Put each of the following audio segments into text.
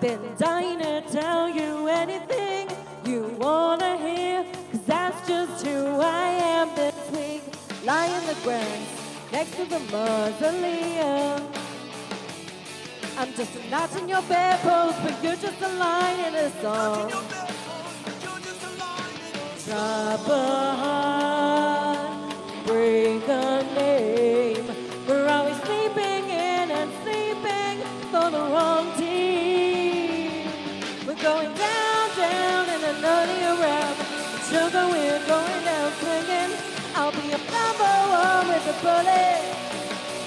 been dying to tell you anything you wanna hear. Cause that's just who I am this week. Lie in the grass next to the mausoleum. I'm just a notch in your bedpost, but you're just a line in a song. Drop a heart, break a name. Going down, down, and a nutty around. Sugar, we're going down swinging. I'll be a number one with a bullet.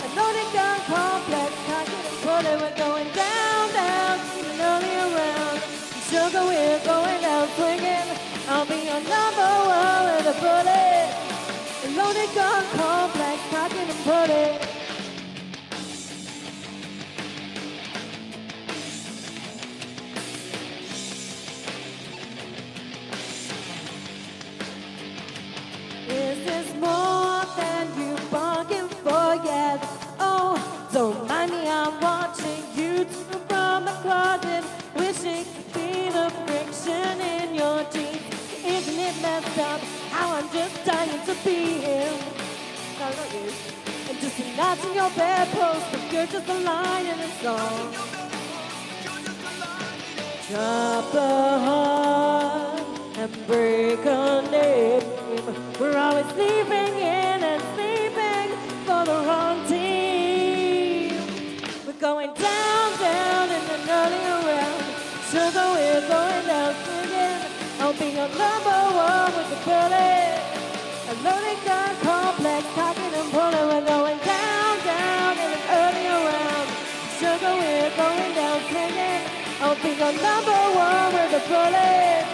A loaded gun complex, cocking and pulling. We're going down, down, and early around. Sugar, we're going down swinging. I'll be a number one with a bullet. A loaded gun complex, cocking and pulling. From the closet, wishing could be the friction in your jeans. Isn't it messed up how I'm just dying to be him? No, not you. I'm just a notch in your bedpost, but you're just a line in a song. Drop a heart and break a name. We're always sleeping around. Sugar, we're going down singing. I'll be your number one with the bullet. A loaded gun complex, cocking and pulling. We're going down, down and then early around. Sugar, we're going down singing. I'll be your number one with a bullet.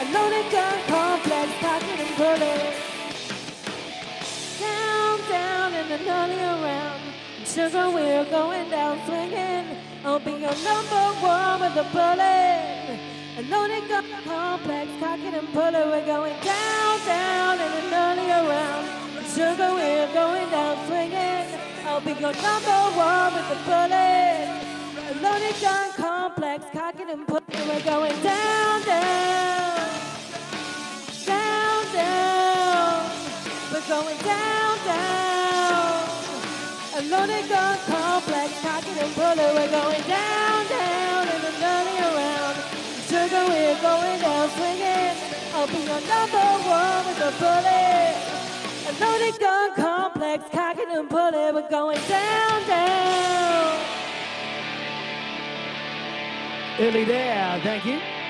A loaded gun complex, cocking and pulling. Down, down and then early around. Sugar, we're going down swinging. I'll be your number one with a bullet. A loaded gun complex, cocking and pulling. We're going down, down and then early around. Sugar, we're going down swinging. I'll be your number one with a bullet. A loaded gun complex, cocking and pulling. We're going down, down, down, down. We're going down, down. A loaded gun complex, cocking and pulling. We're going down, down, and early around. Sugar, we're going down swinging. I'll be your number one with a bullet. A loaded gun complex, cocking and pulling. We're going down, down. Early there, thank you.